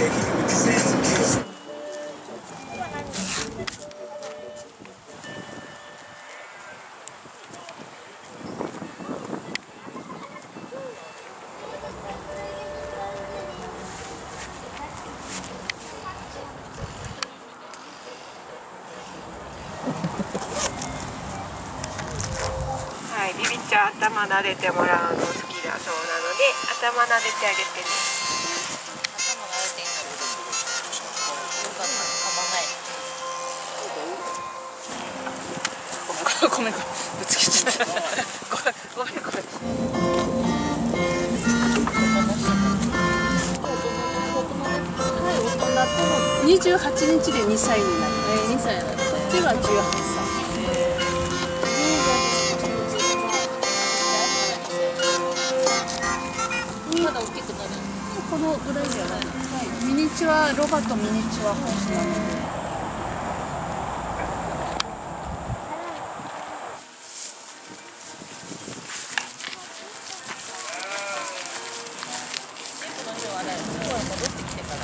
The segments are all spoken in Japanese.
はい、ビビちゃん頭撫でてもらうの好きだそうなので頭撫でてあげてね。ごめんごめんぶつけちゃったごめんごめんごめん二十八日で二歳になる。えー、2歳だったこっちは十八歳。まだ大きくなるこのぐらいじゃない。はい。ミニチュアロバとミニチュアホースなので。この色はねすごい戻ってきてから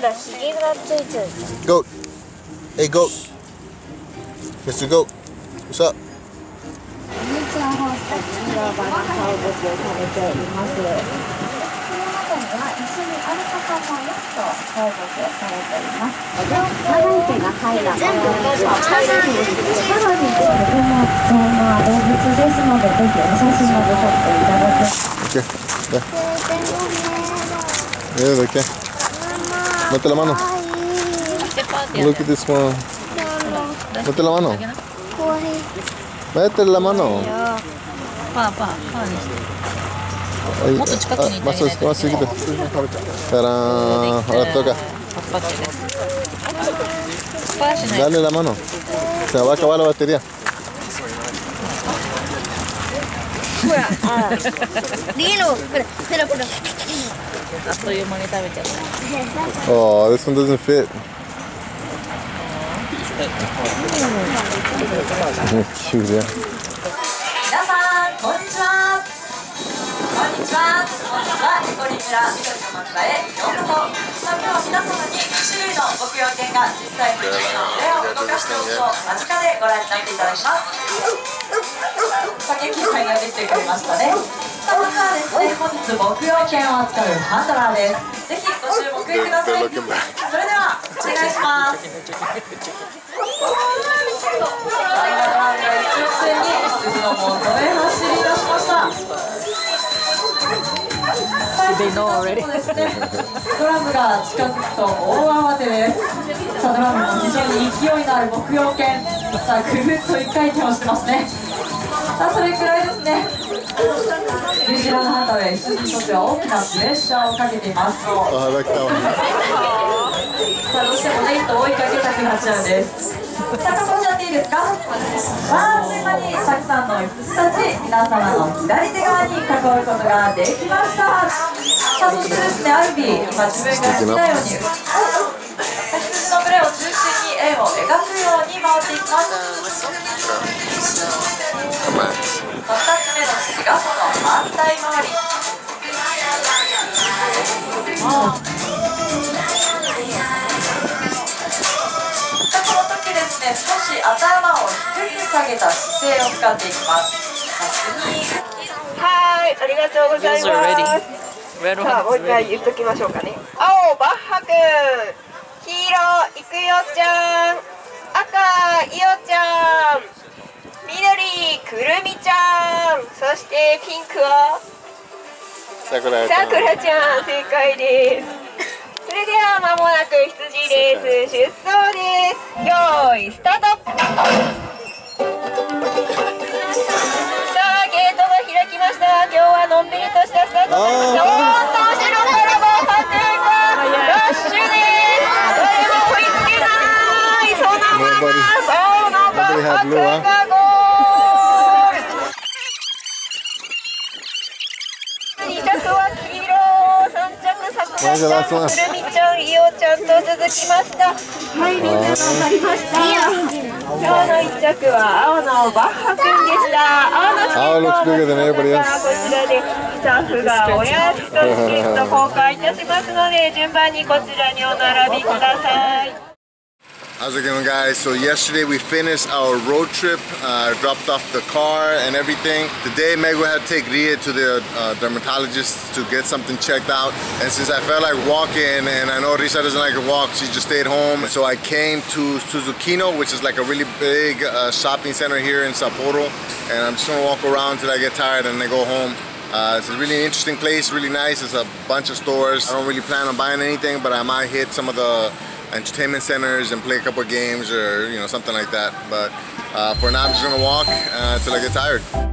ほら、ひげがついてる。Goat. Hey, goat. Mr. Goat. What's up? ーちをされています。この中には一緒にアルパカもよっと放牧をされています。長い毛が生えたものには茶色いです。なのにとても貴重な動物ですので、ぜひお写真撮っていただけ Okay. Yeah. Yeah, okay. Mete la mano. Look at this one. Mete la mano. Mete la mano. Ah, más cerquita. Tarán. Ahora toca. Dale la mano. Se va a acabar la batería. Dilo. Espera, espera, espera. れ、ペロペロ。あっという間に食べちゃった Oh, this one doesn't fit. Cute, yeah. にちは本日はエコリ村緑の松葉へようこそさあ今日は皆様に2種類の牧羊犬が実際に自分の腕を動かしておくと間近でご覧になっていただきます竹木さんが出てくれましたね。さあまずはですね本日牧羊犬を扱うハンドラーですぜひご注目くださいそれではお願いしますダイヤマンが一直線に鈴の門戸へ走り They know already. ですね。ドラムが近づくと大慌てです。さあドラムも非常に勢いのある牧羊犬。さあぐるっと一回転をしてますね。さあそれくらいですね。ニュージーランドハンターウェイ羊にとっては大きなプレッシャーをかけています。Oh. さあどうしてもね、と追いかけたくなっちゃうんです。さあ、いですか？さあ、あっという間にたくさんの羊たち、皆様の左手側に囲うことができました。さあ、そしてですね、アルビー、今自分が好きなように。羊の群れを中心に円を描くように回っていきます。下げた姿勢を使っていきます。はい、ありがとうござい.ます。さあ、もう一回言っときましょうかね。青、バッハくん。黄色、いくよちゃん。赤、いよちゃん。緑、くるみちゃん。そしてピンクは？Sakura. さくらちゃん、正解です。それでは間もなく羊レース出走です。よーい、スタート。さあ、ゲートが開きました。今日はのんびりとしたスタートになりました。おーっと、後ろからもハテがラッシュです。誰も追いつけない。そのまま、Nobody- had 君 blue, huh? がゴール。二着は黄色、三着さくらちゃん、くるみちゃん、いおちゃんと続きました。はい、みんな頑張りました。今日の一着は青のバッハ君でした。青のチケットをお持ちの方はこちらでスタッフがおやつとチケット交換いたしますので順番にこちらにお並びください How's it going guys? So yesterday we finished our road trip, uh, dropped off the car and everything. Today Megu had to take Ria to the uh, dermatologist to get something checked out. And since I felt like walking and I know Risa doesn't like to walk, she just stayed home. So I came to Suzukino, which is like a really big uh, shopping center here in Sapporo. And I'm just gonna walk around till I get tired and then go home. Uh, it's a really interesting place, really nice. It's a bunch of stores. I don't really plan on buying anything, but I might hit some of the entertainment centers and play a couple games or you know something like that. But uh, for now, I'm just gonna walk uh, until I get tired.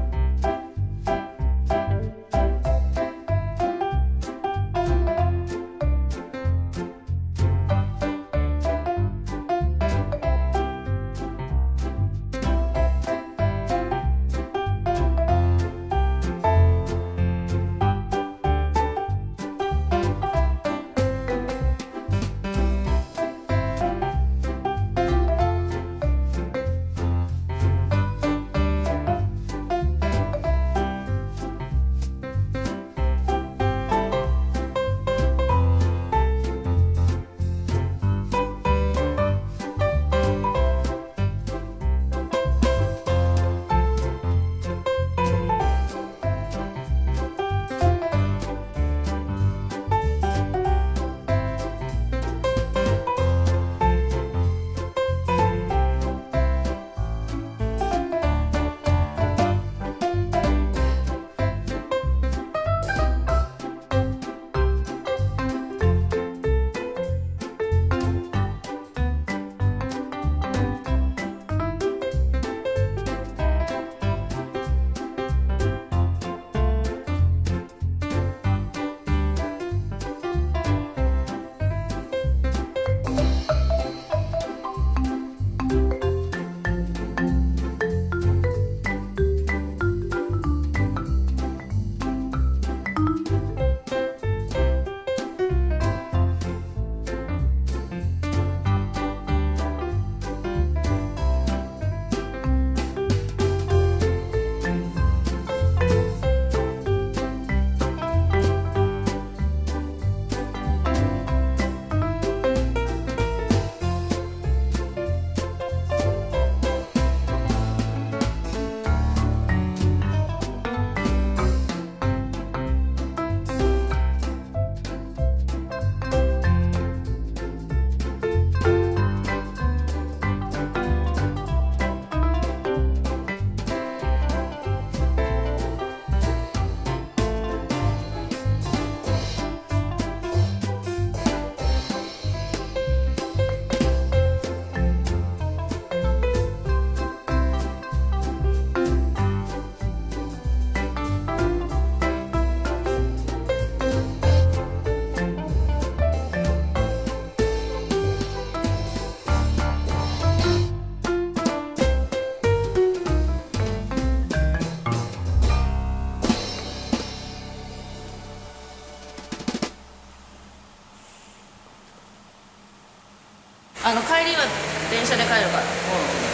の帰りは電車で帰るから、うん。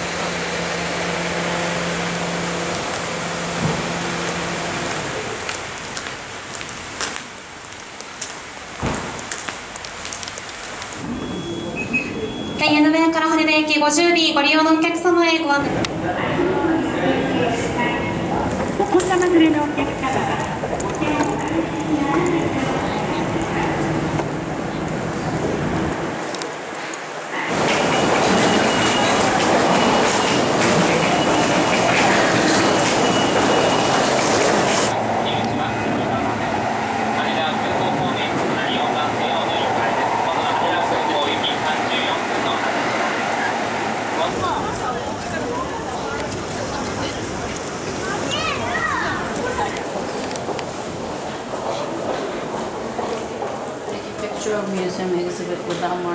ダイヤの上から羽田行き50便ご利用のお客様へご案内お子様連れのお客様「Without. them.